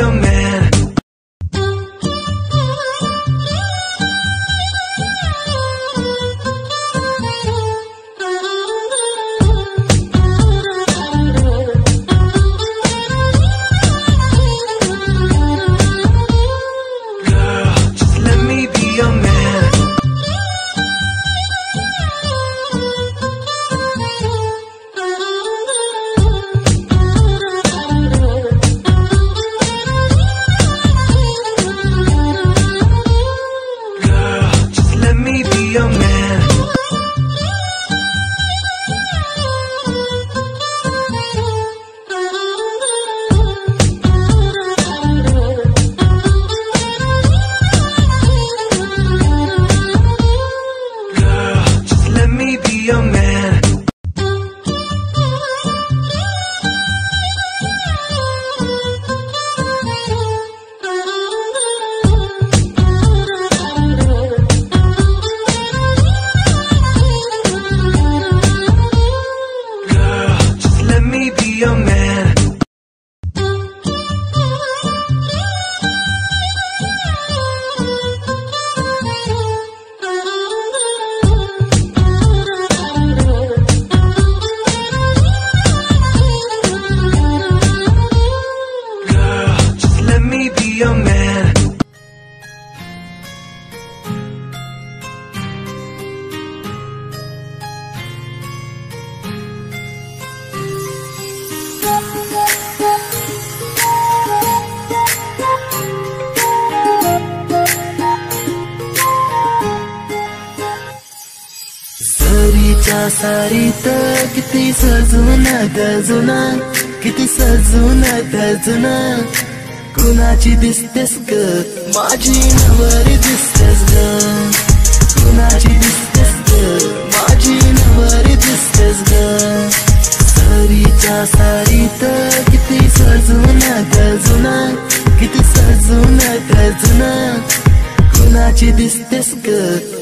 a सारीत किती सजून दजुना किती सजून दजुना कुणाची दिसतेस ग? माझी नवरी दिसतेस ग. कुणाची दिसतेस ग? माझी नवरी दिसतेस ग. सरीच्या सारीत किती सजून दजुना किती सजून दजुना कुणाची दिसतेस ग?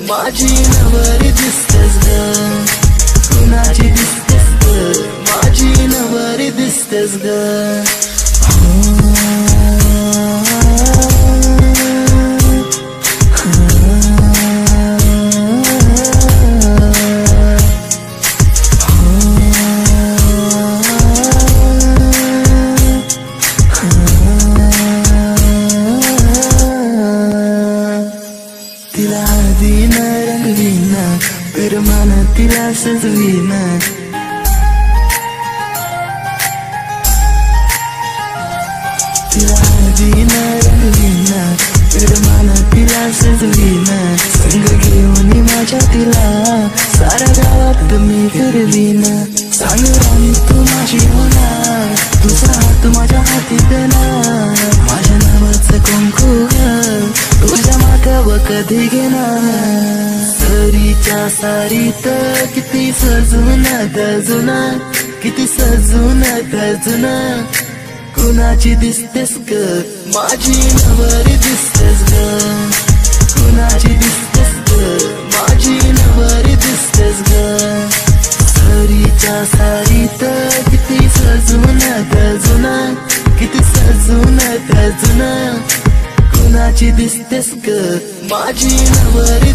माझी नवरी दिसतेस ग. कुणाची दिसतेस ग. माझी नवरी दिसतेस ग. करमान तिला सजवीन. तिला आधीन रंगवीन. करमान तिला सजवीन. संग घेऊन माझ्या तिला. साऱ्या गावात मी फिरवीन. सांग राणी तू माझी होणार तुझा हात माझ्या हाती देणार माझ्या नावाचं कुंकू ग तुझ्या मागाव कधी घेणार? सरीच्या सारीत किती सजून गजुना किती सजून गजुना. कुणाची दिसतेस ग? माझी नवरी दिसतेस ग. कुणाची दिसतेस ग? माझी नवरी दिसतेस ग. सरीच्या सारीत किती सजून गजुना किती सजून गजुना. कुणाची दिसतेस ग? माझी नवरी